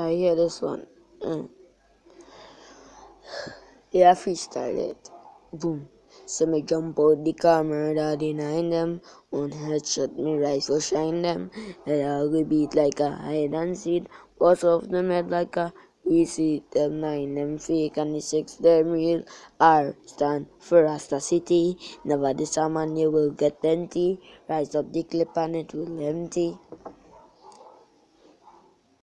I hear this one. Mm. Yeah, freestyle it. Boom. So me jump out the camera that denying them. One headshot, me rifle shine them. And I'll beat like a hide and seed. Boss off them head like a easy. Them nine, them fake, and the six, them real. R stand for Rasta City. Never this man you will get plenty. Rise up the clip and it will empty.